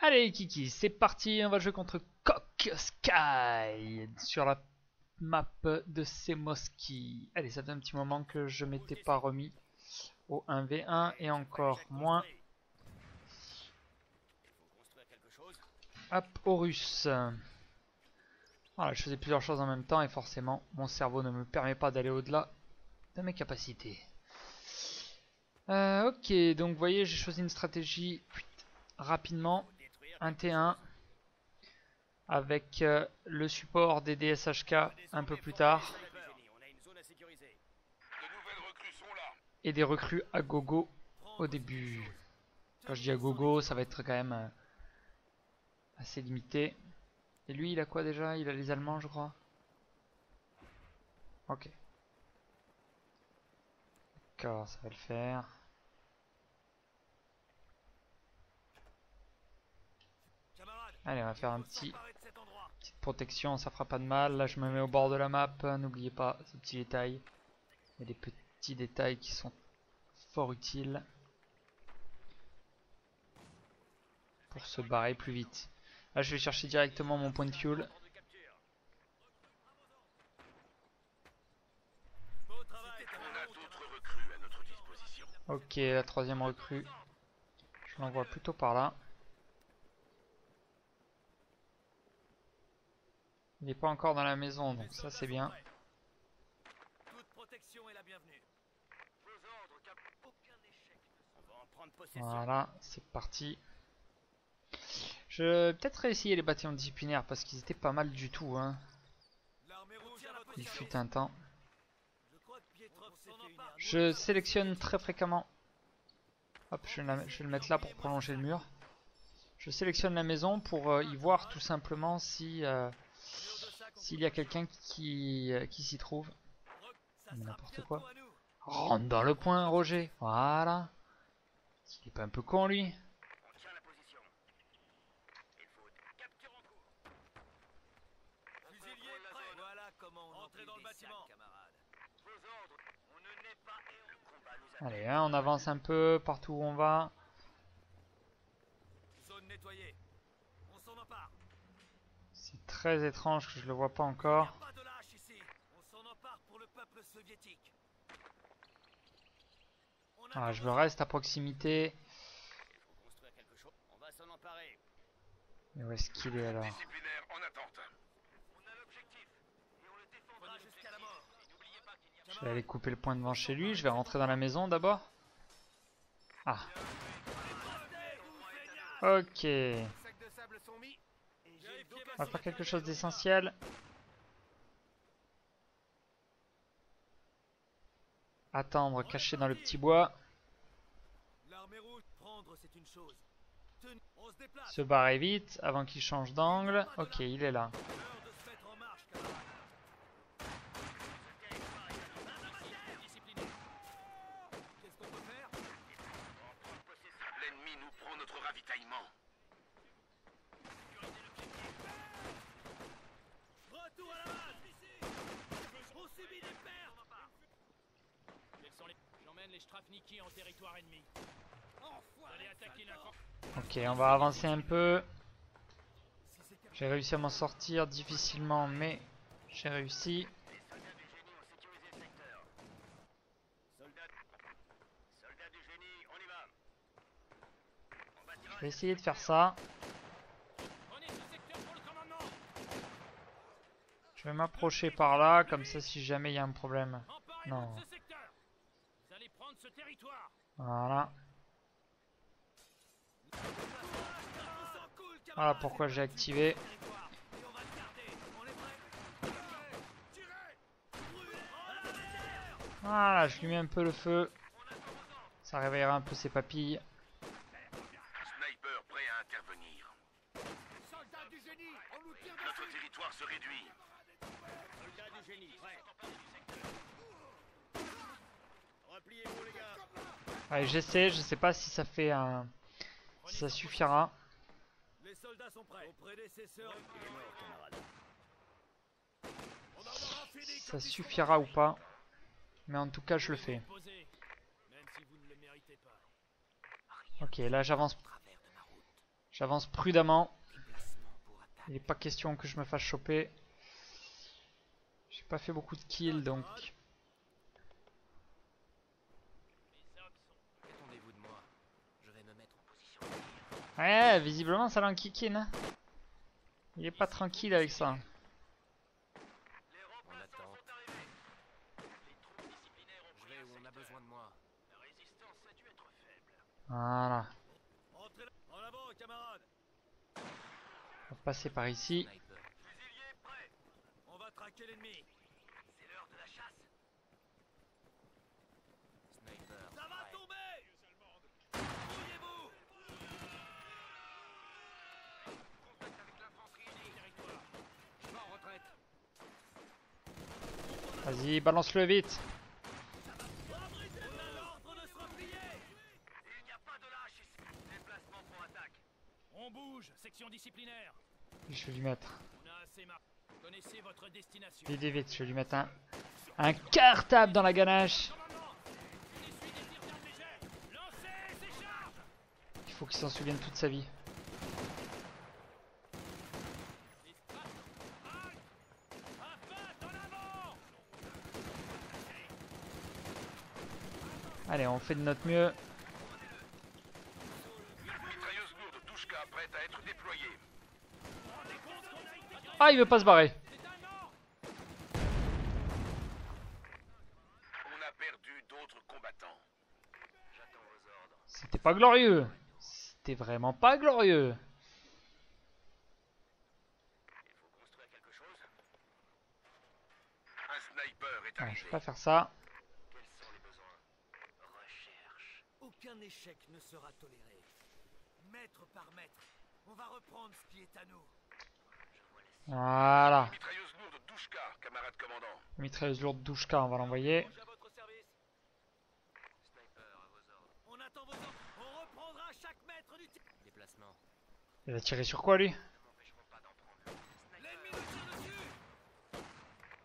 Allez Kiki, c'est parti, on va jouer contre Coq Sky sur la map de Semoski. Allez, ça fait un petit moment que je m'étais pas remis au 1v1 et encore moins. Hop, Horus. Voilà, je faisais plusieurs choses en même temps et forcément mon cerveau ne me permet pas d'aller au-delà de mes capacités. Euh, ok, donc vous voyez, j'ai choisi une stratégie rapidement. 1 T1 avec euh, le support des DSHK un peu plus tard. Et des recrues à gogo au début. Quand je dis à gogo, ça va être quand même euh, assez limité. Et lui, il a quoi déjà? Il a les Allemands, je crois. Ok. D'accord, ça va le faire. Allez, on va faire un petit petite protection, ça fera pas de mal. Là, je me mets au bord de la map. N'oubliez pas ce petit détail. Il y a des petits détails qui sont fort utiles pour se barrer plus vite. Là, je vais chercher directement mon point de fuel. Ok, la troisième recrue. Je l'envoie plutôt par là. Il n'est pas encore dans la maison, donc ça c'est bien. Voilà, c'est parti. Je vais peut-être réessayer les bâtiments disciplinaires parce qu'ils étaient pas mal du tout. Hein. Il fut un temps. Je sélectionne très fréquemment. Hop, je vais, le mettre là pour prolonger le mur. Je sélectionne la maison pour euh, y voir tout simplement si... Euh, s'il y a quelqu'un qui, euh, qui s'y trouve. N'importe quoi. Rentre dans le point, Roger. Voilà. Il est pas un peu con, lui Allez, hein, on avance un peu partout où on va. Zone nettoyée. Très étrange que je le vois pas encore. Ah, je me reste à proximité. Mais où est-ce qu'il est alors Je vais aller couper le point devant chez lui. Je vais rentrer dans la maison d'abord. Ah. Ok. On va faire quelque chose d'essentiel. Attendre, caché dans le petit bois. Se barrer vite avant qu'il change d'angle. Ok, il est là. Va avancer un peu. J'ai réussi à m'en sortir difficilement, mais j'ai réussi. Je vais essayer de faire ça. Je vais m'approcher par là, comme ça si jamais il y a un problème. Non. Voilà. Voilà pourquoi j'ai activé. Voilà, je lui mets un peu le feu. Ça réveillera un peu ses papilles. Sniper prêt à intervenir. Soldats du génie, on nous tire Notre territoire se réduit. Soldats du génie, prêt. Repliez-vous les gars. Allez, j'essaie, je sais pas si ça fait un... Si ça suffira. Ça suffira ou pas. Mais en tout cas, je le fais. Ok, là j'avance. J'avance prudemment. Il n'est pas question que je me fasse choper. J'ai pas fait beaucoup de kills donc. Ouais, visiblement ça l'enquiquine. Hein. Il est pas tranquille avec ça. Voilà. On va passer par ici. On va traquer l'ennemi. C'est l'heure de la chasse. Sniper. Ça va tomber Brouillez-vous Contact avec l'infanterie ennemie. Territoire. Je vais en retraite. Vas-y, balance-le vite. L'ordre de se replier Il n'y a pas de lâche ici. Attaque. On bouge, section disciplinaire. Je vais lui mettre. Destination. Vite, vite, vite. Je vais lui mettre un, un cartable dans la ganache. Il faut qu'il s'en souvienne toute sa vie. Afin, en avant Allez, on fait de notre mieux. Ah, il veut pas se barrer. On a perdu d'autres combattants. J'attends vos ordres. C'était pas glorieux. C'était vraiment pas glorieux. Je vais pas faire ça. Échec ne sera toléré. Mètre par mètre, on va reprendre ce qui est à nous. Voilà. Mitrailleuse lourde Douchka, camarade commandant. Mitrailleuse lourde Douchka, on va l'envoyer. à votre service. Sniper à vos ordres. On attend vos ordres. On reprendra chaque mètre du. Déplacement. Il a tiré sur quoi lui Ne m'empêcheront pas d'en prendre. L'ennemi nous tire dessus.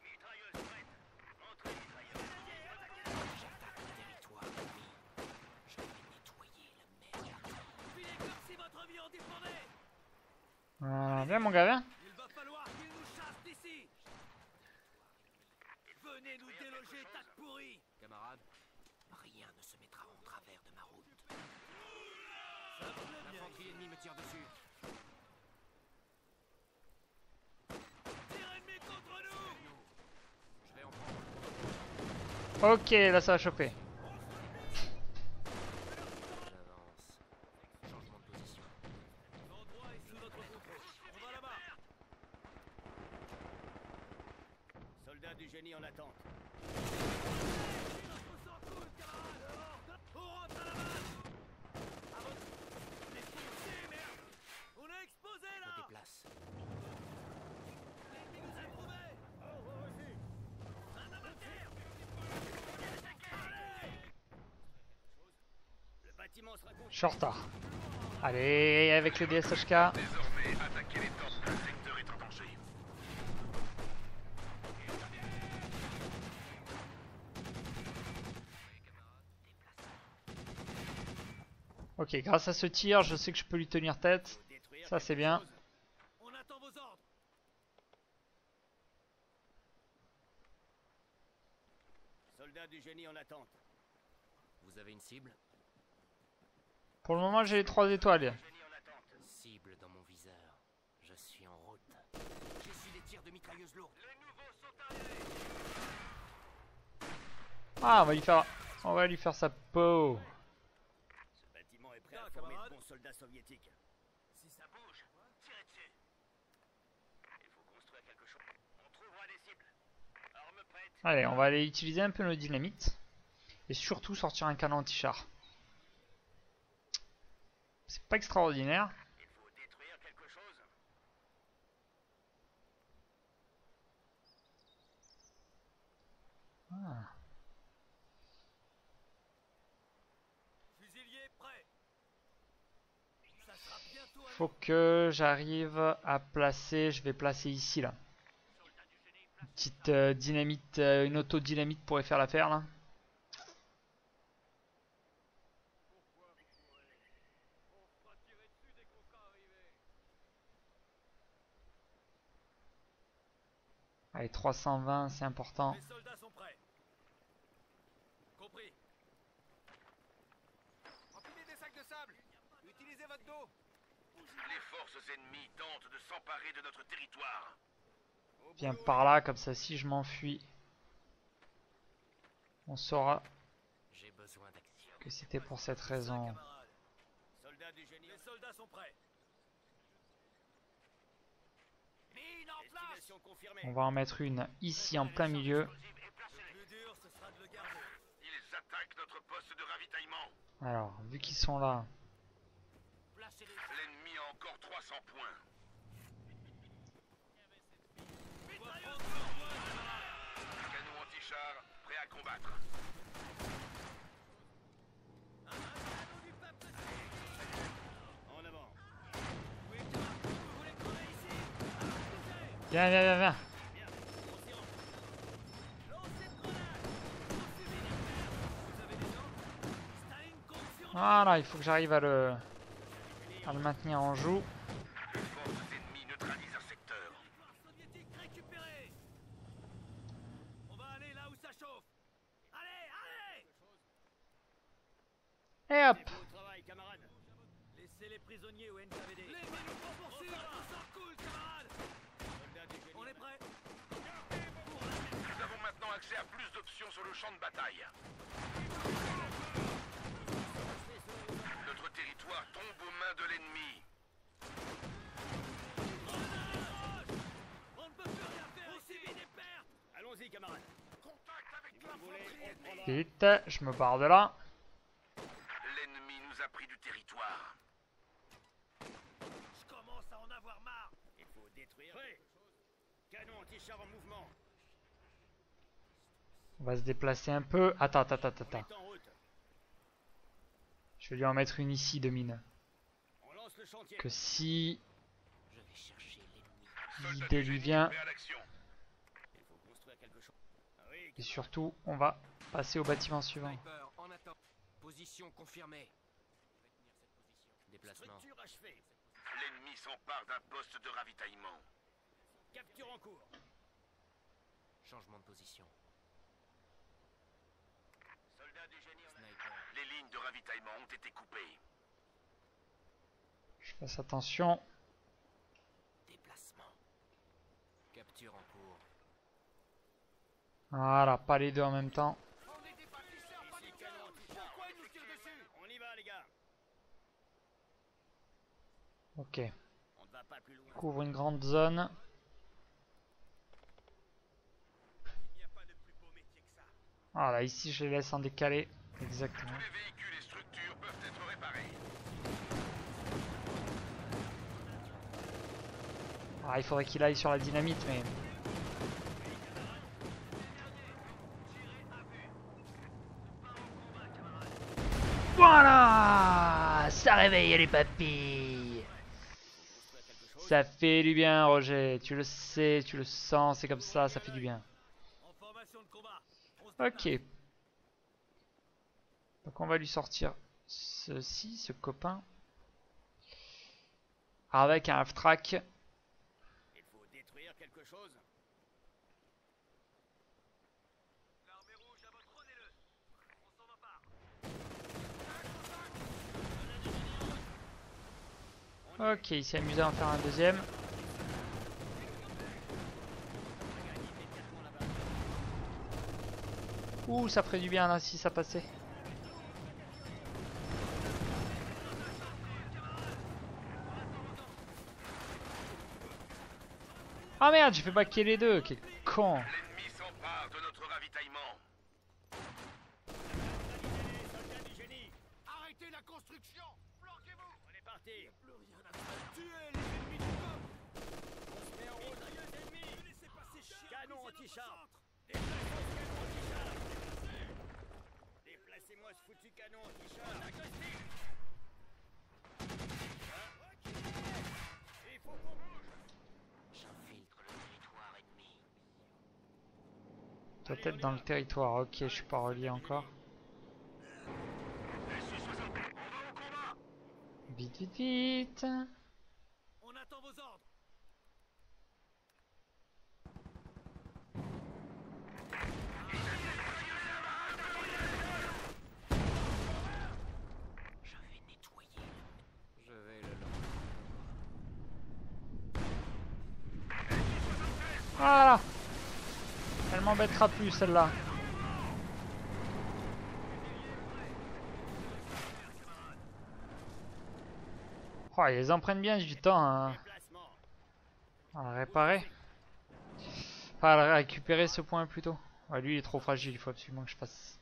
Mitrailleuse prête. Entrez, mitrailleuse. J'attaque le territoire ennemi. Je vais nettoyer la merde. Filez comme si votre vie en dépendait. Voilà, Viens mon gars, viens. Il va falloir qu'ils nous chassent d'ici. Venez nous déloger, tas de pourris. Camarade, rien ne se mettra en travers de ma route. L'infanterie ennemie me tire dessus. Tir ennemi contre nous. Je vais en prendre. Ok, là ça va choper. J'avance. Changement de position. L'endroit est sous notre contrôle. On va là-bas. Soldats du génie en attente. On rentre à la base À votre... Défoncez, merde On est exposé Je me là déplace. L'ennemi nous a trouvés Oh, oh, vas-y Un homme à terre Allez Le bâtiment sera contre... Je suis en retard. Allez, avec le DSHK. Ok, grâce à ce tir, je sais que je peux lui tenir tête. Ça, c'est bien. chose. On attend vos ordres Soldats du génie en attente. Vous avez une cible J'ai les trois étoiles. Génie en attente. Cible dans mon viseur. Je suis en route. J'essuie des tirs de mitrailleuse lourde. Les nouveaux sont arrivés Ah, on va lui faire, on va lui faire sa peau. Ce bâtiment est prêt à former de bons soldats soviétiques. Si ça bouge, tirez dessus. Il faut construire quelque chose. On trouvera des cibles. Armes prêtes. Allez, on va aller utiliser un peu nos dynamites. Et surtout sortir un canon anti-char. C'est pas extraordinaire. Il. Ah. Faut que j'arrive à placer. Je vais placer ici là. Une petite euh, dynamite, euh, une auto-dynamite pourrait faire l'affaire là. On fera tirer dessus dès qu'on sera arrivé. Allez, 320, c'est important. Les soldats sont prêts. Compris. Empilez des sacs de sable. Utilisez votre dos. Les forces ennemies tentent de s'emparer de notre territoire. Viens par là, comme ça si je m'enfuis, on saura J'ai besoin d'action. que c'était pour cette raison. Camarades. Soldats du génie. Les soldats sont prêts. Mine en place. Destination confirmée. On va en mettre une ici en plein milieu. Alors, vu qu'ils sont là, L'ennemi a encore 300 points. Canon anti-char, prêt à combattre. En avant. Oui, vous voulez crever ici viens, viens, viens, viens. Bien, on s'y rend. Lancez de grenade Poursuivez les frères Vous avez des ordres Staline compte sur nous Voilà, il faut que j'arrive à le, à le maintenir en joue. Les forces ennemies neutralisent un secteur. Territoire soviétique récupéré On va aller là où ça chauffe Allez, allez Et hop Laissez les prisonniers au NKVD Les coule, camarades On est prêts Nous avons maintenant accès à plus d'options sur le champ de bataille. Notre territoire tombe aux mains de l'ennemi. On ne peut plus rien faire ici des pertes Allons-y, camarades Contact avec Vite, je me barre de là. L'ennemi nous a pris du territoire. Je commence à en avoir marre Il faut détruire Prêt Canon anti-char en mouvement On va se déplacer un peu. Attends, attends, attends, attends. Je vais lui en mettre une ici de mine. Que si Je vais chercher l'ennemi. l'idée lui vient, Prêt à l'action. Il faut construire quelque chose. Ah et surtout, on va passer au bâtiment suivant. Position confirmée. Déplacement. structure achevée. L'ennemi s'empare d'un poste de ravitaillement. Capture en cours. Changement de position. Soldats du génie en Sniper. Les lignes de ravitaillement ont été coupées. Je fasse attention. Déplacement. Capture en cours. Voilà, pas les deux en même temps. On y va, les gars Ok. On ne va pas plus loin. Couvre une grande zone. Il n'y a pas de plus beau métier que ça. Voilà, ici je les laisse en décalé. Exactement. Tous les véhicules et structures peuvent être réparés. Ah, il faudrait qu'il aille sur la dynamite, mais... Voilà Ça réveille les papilles Ça fait du bien, Roger. Tu le sais, tu le sens, c'est comme ça, ça fait du bien. Ok. Donc on va lui sortir ceci, ce copain. Avec un half-track. Il faut détruire quelque chose. Ok, il s'est amusé à en faire un deuxième. Ouh, ça ferait du bien là si ça passait. Ah merde, j'ai fait baquer les deux, quel con. L'ennemi s'empare de notre ravitaillement. Soldats du génie. Arrêtez la construction. Planquez-vous. On est parti. plus rien à faire. Tuez les ennemis du camp. On se met en route. ennemis. Ne laissez pas ces chiens. Canon anti-char. Déplacez ce canon anti-char. Déplacez-moi ce foutu canon anti-char. Il faut qu'on bouge. J'infiltre le territoire ennemi. Doit être dans le territoire. Ok, je suis pas relié encore. SU-60, on va au combat Vite, vite, vite. On attend vos ordres. Voilà. M'embêtera plus celle-là. Oh, ils en prennent bien du temps hein, à réparer. Enfin, à récupérer ce point plutôt. Lui il est trop fragile, il faut absolument que je fasse.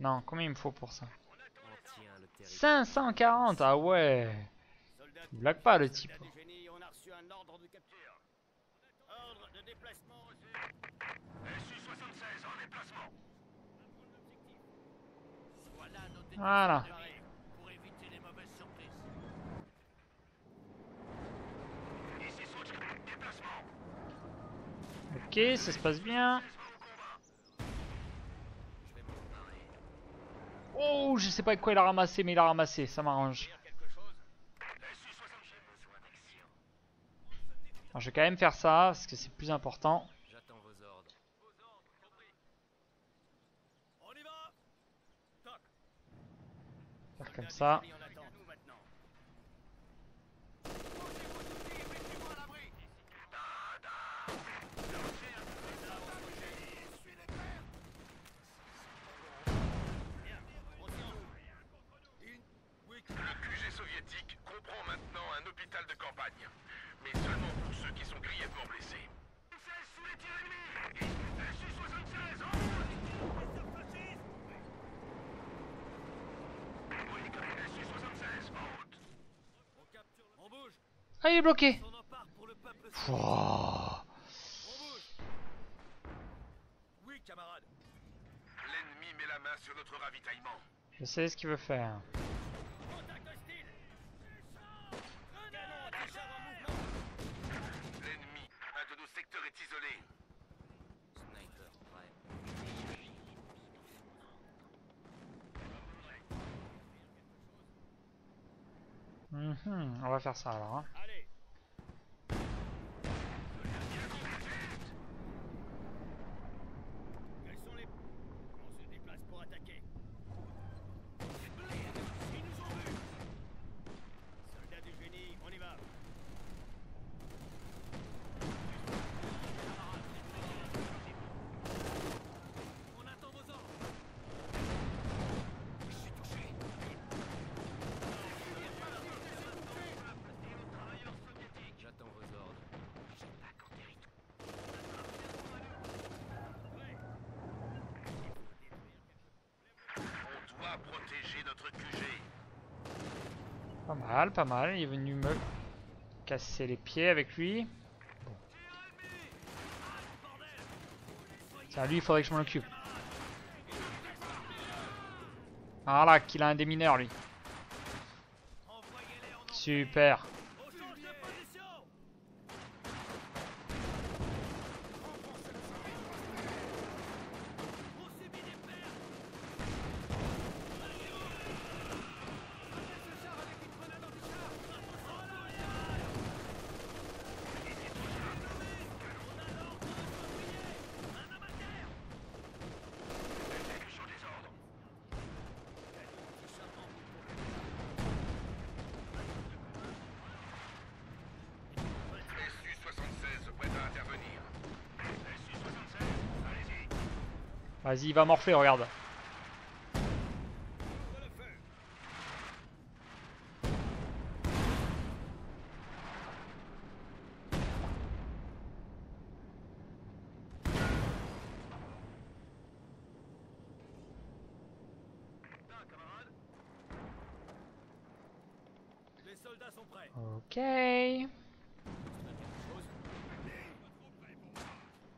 Non, combien il me faut pour ça? On tient le territoire. 540 Ah ouais blague pas le type. du génie, on a reçu un ordre de capture. Ordre de déplacement reçu. SU-76 en déplacement. Voilà détecteurs Voilà. pour éviter les mauvaises surprises. Ici Switch, déplacement. Ok, ça se passe bien. Je vais m'en préparer. Oh, je sais pas quoi il a ramassé, mais il a ramassé, ça m'arrange. Quelque chose SU-76, besoin d'action. Alors, je vais quand même faire ça, parce que c'est plus important. J'attends vos ordres. On y va Toc Faire comme ça. on attend. Nous maintenant. Le QG soviétique comprend maintenant un hôpital de campagne. Mais seulement pour ceux qui sont grièvement blessés. sous les tirs ennemis SU-76 en route Oui, SU-76 en route On capture le... On bouge Ah, il est bloqué On en part pour le peuple Pouah. On bouge Oui, camarade L'ennemi met la main sur notre ravitaillement. Je sais ce qu'il veut faire. L'ennemi, un de nos secteurs est isolé. Mhm, on va faire ça alors. hein. Allez Quels sont les... On se déplace pour attaquer. Ils nous ont vus Soldats du génie, on y va On attend vos ordres Je suis touché J'attends vos ordres. J'attaque en territoire. On doit protéger notre QG. Pas mal, pas mal. Il est venu me casser les pieds avec lui. Bon. Tiens, lui, il faudrait que je m'en occupe. Voilà, qu'il a un démineur, lui. Envoyez-les en Super. On change de position On subit des pertes SU-76 prêt à intervenir. SU-76, allez-y. Vas-y, il va morfler, regarde. Ouvre le feu Les soldats sont prêts. Ok.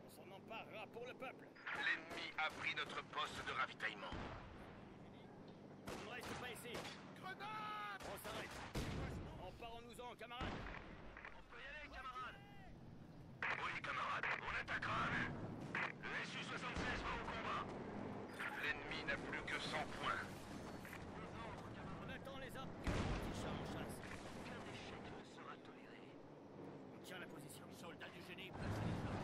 On s'en emparera pour le peuple. L'ennemi a pris notre poste de ravitaillement. On ne reste pas ici. Grenade On s'arrête. Emparons-nous-en, camarades. On peut y aller, camarades. Oui, camarades, on attaquera. Le SU-76 va au combat. L'ennemi n'a plus que 100 points. On attend les armes. Anti-char en chasse. Aucun échec ne sera toléré. On tient la position. Soldats du génie, placez les armes.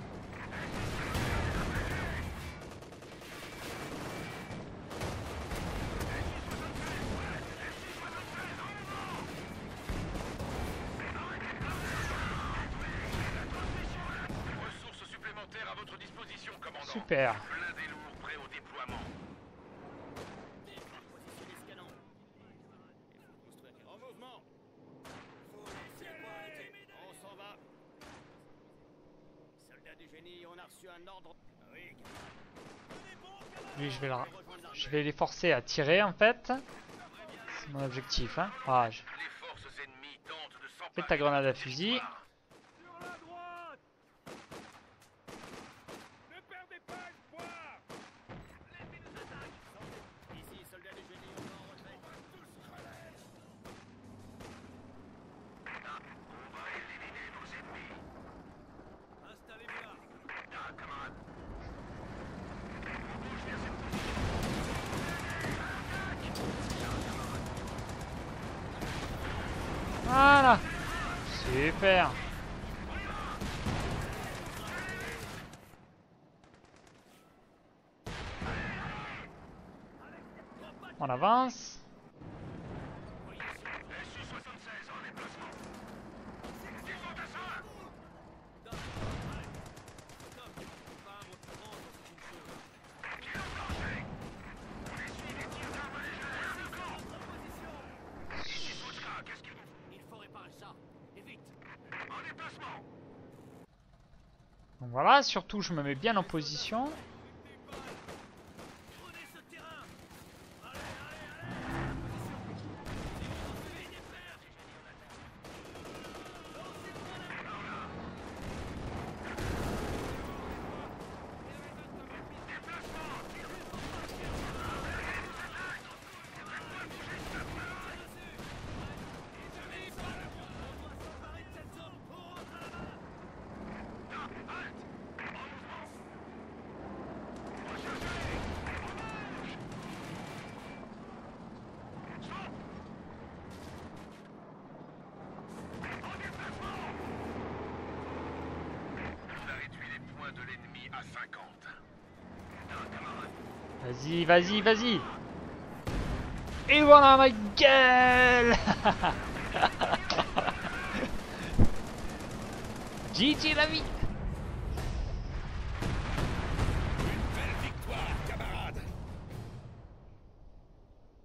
Ressources supplémentaires. Super. Plein des lourds prêts au déploiement. Positionnez ce canon. Il faut construire. En mouvement. Vous laissez pas arrêter. On s'en va. Soldats du génie, on a reçu un ordre. Ah Oui, Lui, je vais, la- je vais les forcer à tirer en fait. C'est mon objectif. Hein. Ah. Fais ta grenade à fusil. Sur la droite Ne perdez pas espoir L'ennemi nous attaque Ici, soldats du génie, on va en retrait. Installez-vous là Voilà. On avance. SU-76 en déplacement. Ils sont à ça Qui est enclenché On essuie les tirs d'armes légères de camp Ici Fouchka, qu'est-ce qu'il vous faut Il faut réparer ça. Et vite. En déplacement Donc voilà, surtout je me mets bien en position. Prenez ce terrain On a réduit les points de l'ennemi à 50. Non, camarade. Vas-y, vas-y, vas-y. Et voilà ma gueule GG la vie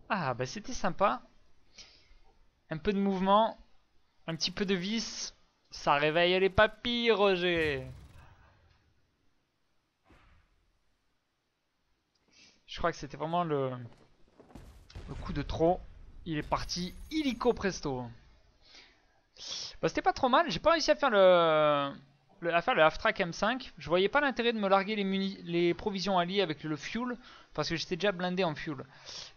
Ah bah c'était sympa. Un peu de mouvement, un petit peu de vis, ça réveille les papilles Roger. Je crois que c'était vraiment le, coup de trop. Il est parti illico presto. Bah, c'était pas trop mal, j'ai pas réussi à faire le, le- à faire le half-track M5. Je voyais pas l'intérêt de me larguer les, les provisions alliées avec le fuel, parce que j'étais déjà blindé en fuel.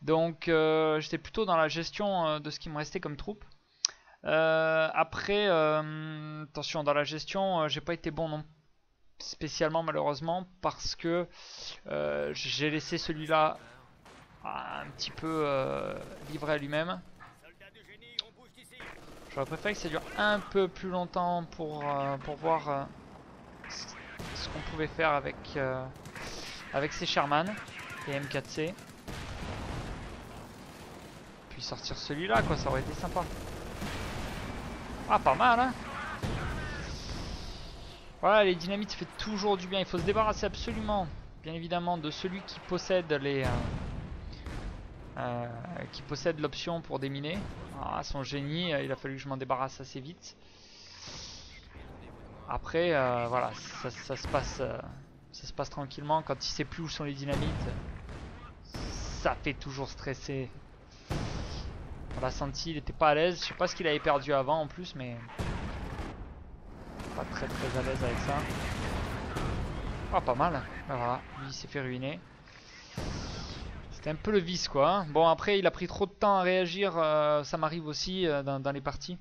Donc euh, j'étais plutôt dans la gestion euh, de ce qui me restait comme troupe. Euh, après, attention, dans la gestion, j'ai pas été bon non spécialement malheureusement parce que euh, j'ai laissé celui-là un petit peu euh, livré à lui-même. J'aurais préféré que ça dure un peu plus longtemps pour, euh, pour voir ce qu'on pouvait faire avec, avec ces Sherman et M4C. Puis sortir celui-là, quoi, ça aurait été sympa. Ah, pas mal, hein Voilà, les dynamites, ça fait toujours du bien. Il faut se débarrasser absolument, bien évidemment, de celui qui possède les... euh, euh, qui possède l'option pour déminer. Ah, son génie, euh, il a fallu que je m'en débarrasse assez vite. Après, voilà, ça, se passe, ça se passe tranquillement. Quand il sait plus où sont les dynamites, ça fait toujours stresser. On l'a senti, il était pas à l'aise. Je sais pas ce qu'il avait perdu avant en plus, mais pas très très à l'aise avec ça. Ah, pas mal. Ben voilà, lui il s'est fait ruiner. C'était un peu le vice quoi. hein. Bon après il a pris trop de temps à réagir, euh, ça m'arrive aussi euh, dans, les parties.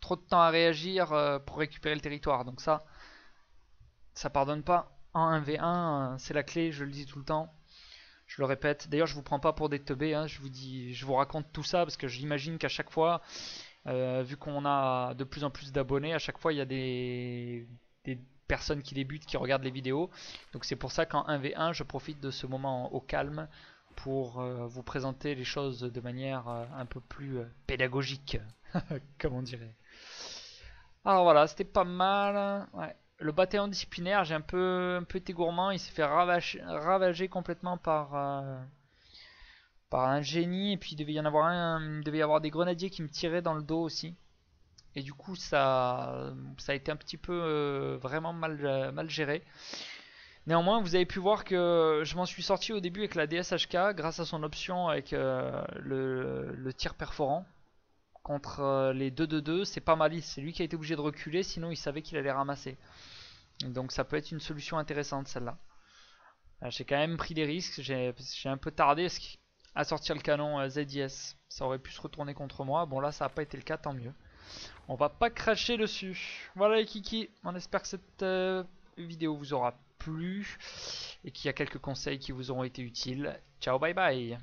Trop de temps à réagir euh, pour récupérer le territoire. Donc ça, ça pardonne pas. En 1v1, euh, c'est la clé, je le dis tout le temps. Je le répète. D'ailleurs je vous prends pas pour des teubés, hein. je vous dis, je vous raconte tout ça parce que j'imagine qu'à chaque fois, euh, vu qu'on a de plus en plus d'abonnés, à chaque fois il y a des, personnes qui débutent, qui regardent les vidéos. Donc c'est pour ça qu'en 1v1, je profite de ce moment au calme pour euh, vous présenter les choses de manière euh, un peu plus pédagogique, comme on dirait. Alors voilà, c'était pas mal. Le bataillon disciplinaire, j'ai un peu, un peu été gourmand. Il s'est fait ravager, ravager complètement par, par un génie. Et puis il devait y en avoir un, il devait y avoir des grenadiers qui me tiraient dans le dos aussi. Et du coup, ça, a été un petit peu euh, vraiment mal, mal géré. Néanmoins, vous avez pu voir que je m'en suis sorti au début avec la DSHK grâce à son option avec euh, le, tir perforant contre euh, les 2-2-2, c'est pas mal. C'est lui qui a été obligé de reculer, sinon il savait qu'il allait ramasser. Donc ça peut être une solution intéressante celle-là. Euh, j'ai quand même pris des risques, j'ai un peu tardé à sortir le canon euh, ZIS. Ça aurait pu se retourner contre moi. Bon là ça n'a pas été le cas, tant mieux. On va pas cracher dessus. Voilà les kiki, on espère que cette vidéo vous aura plu et qu'il y a quelques conseils qui vous auront été utiles. Ciao bye bye